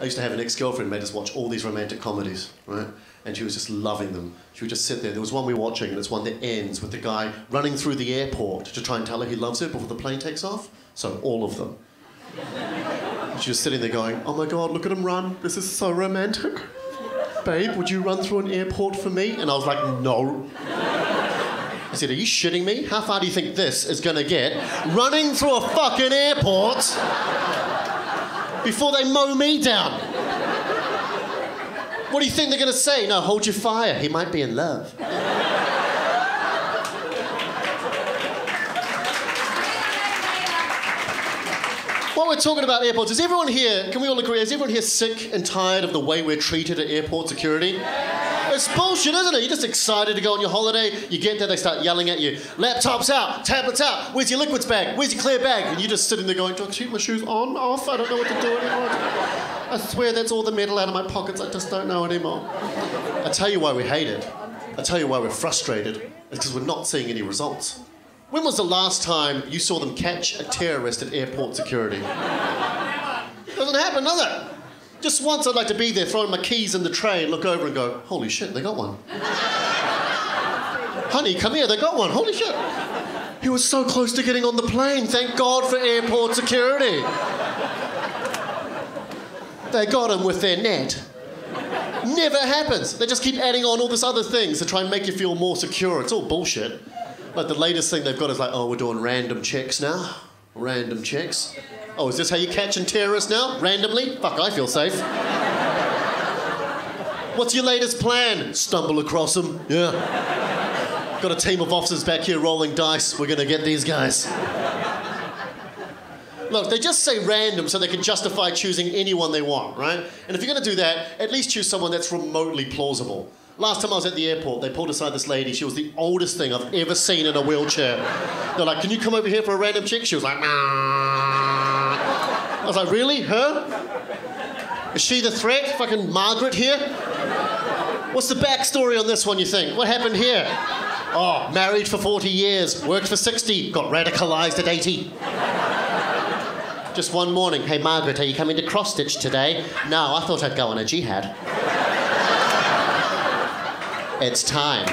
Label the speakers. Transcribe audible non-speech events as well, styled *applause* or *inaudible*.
Speaker 1: I used to have an ex-girlfriend made us watch all these romantic comedies, right? And she was just loving them. She would just sit there. There was one we were watching, and it's one that ends with the guy running through the airport to try and tell her he loves her before the plane takes off. So all of them. *laughs* She was sitting there going, "Oh my God, look at him run! This is so romantic." Babe, would you run through an airport for me? And I was like, "No." I said, Are you shitting me? How far do you think this is gonna get? Running through a fucking airport before they mow me down. What do you think they're gonna say? No, hold your fire. He might be in love. While we're talking about airports, is everyone here, can we all agree, is everyone here sick and tired of the way we're treated at airport security? It's bullshit, isn't it? You're just excited to go on your holiday. You get there, they start yelling at you. Laptops out, tablets out. Where's your liquids bag? Where's your clear bag? And you're just sitting there going, do I keep my shoes on, off? I don't know what to do anymore. I swear that's all the metal out of my pockets. I just don't know anymore. I tell you why we hate it. I tell you why we're frustrated. It's because we're not seeing any results. When was the last time you saw them catch a terrorist at airport security? Doesn't happen, does it? Just once I'd like to be there throwing my keys in the tray look over and go, holy shit, they got one. Honey, come here, they got one. Holy shit. He was so close to getting on the plane. Thank God for airport security. They got him with their net. Never happens. They just keep adding on all this other things to try and make you feel more secure. It's all bullshit. Like the latest thing they've got is like, oh, we're doing random checks now. Random checks. Oh, is this how you're catching terrorists now? Randomly? Fuck, I feel safe. What's your latest plan? Stumble across them. Yeah. Got a team of officers back here rolling dice. We're gonna get these guys. Look, they just say random so they can justify choosing anyone they want, right? And if you're gonna do that, at least choose someone that's remotely plausible. Last time I was at the airport, they pulled aside this lady. She was the oldest thing I've ever seen in a wheelchair. They're like, "Can you come over here for a random check?" She was like, "Nah." Was like, "Really? Her? Is she the threat? Fucking Margaret here? What's the backstory on this one? You think? What happened here? Oh, married for 40 years, worked for 60, got radicalized at 80." Just one morning, hey Margaret, are you coming to cross stitch today? No, I thought I'd go on a jihad. It's time.